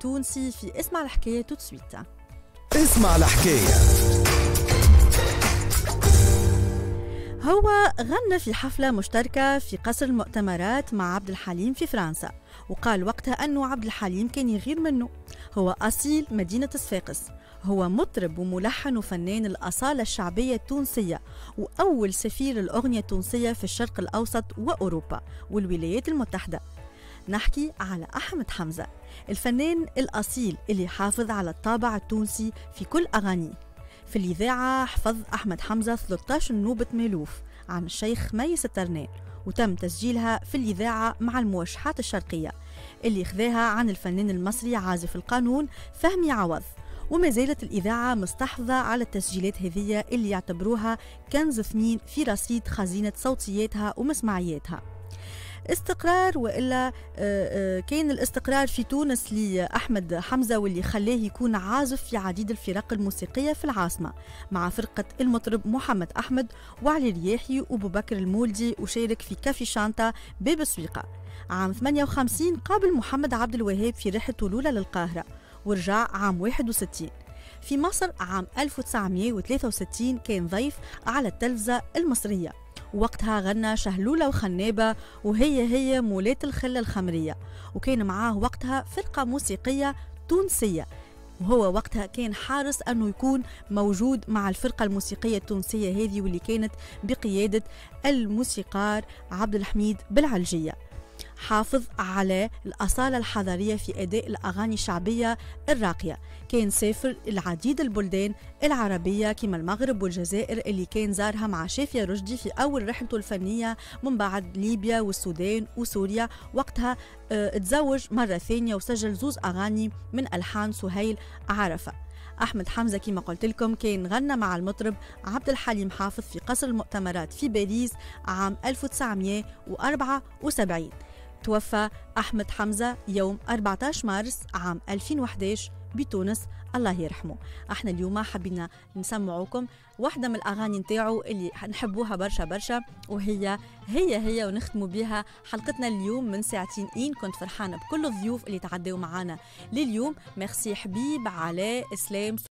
تونسي في اسمع الحكاية تو سويت اسمع الحكاية. هو غنى في حفلة مشتركة في قصر المؤتمرات مع عبد الحليم في فرنسا وقال وقتها أنه عبد الحليم كان يغير منه. هو أصيل مدينة صفاقس. هو مطرب وملحن وفنان الأصالة الشعبية التونسية وأول سفير الأغنية التونسية في الشرق الأوسط وأوروبا والولايات المتحدة. نحكي على أحمد حمزة الفنان الأصيل اللي حافظ على الطابع التونسي في كل أغانيه. في الإذاعة حفظ أحمد حمزة 13 نوبة ميلوف عن الشيخ ميس الترنان وتم تسجيلها في الإذاعة مع الموشحات الشرقية اللي خذاها عن الفنان المصري عازف القانون فهمي عوض. وما زالت الإذاعة مستحفظة على التسجيلات هذه اللي يعتبروها كنز ثمين في رصيد خزينة صوتياتها ومسمعياتها. استقرار وإلا آه، آه، كان الاستقرار في تونس لأحمد حمزة واللي خلاه يكون عازف في عديد الفرق الموسيقية في العاصمة مع فرقة المطرب محمد أحمد وعلي رياحي وابو بكر المولدي وشارك في كافي شانتا باب سويقه عام 58 قابل محمد عبد الوهاب في رحلة طولولة للقاهرة ورجع عام 61 في مصر عام 1963 كان ضيف على التلفزة المصرية. وقتها غنى شهلولة وخنابة وهي هي مولاة الخلة الخمرية. وكان معاه وقتها فرقة موسيقية تونسية. وهو وقتها كان حارس أنه يكون موجود مع الفرقة الموسيقية التونسية هذه واللي كانت بقيادة الموسيقار عبد الحميد بالعلجية. حافظ على الأصالة الحضارية في أداء الأغاني الشعبية الراقية. كان سافر العديد البلدان العربية كما المغرب والجزائر اللي كان زارها مع شافية رشدي في أول رحلته الفنية من بعد ليبيا والسودان وسوريا. وقتها آه تزوج مرة ثانية وسجل زوز أغاني من ألحان سهيل عرفة. أحمد حمزة كما قلت لكم كان غنى مع المطرب عبد الحليم حافظ في قصر المؤتمرات في باريس عام 1974 توفى أحمد حمزة يوم 14 مارس عام 2011 بتونس الله يرحمه. إحنا اليوم حبينا نسمعوكم واحدة من الأغاني نتاعو اللي نحبوها برشا برشا وهي هي هي ونختموا بها حلقتنا اليوم من ساعتين. إين كنت فرحانة بكل الضيوف اللي تعدوا معنا لليوم. ميرسي حبيب علاء إسلام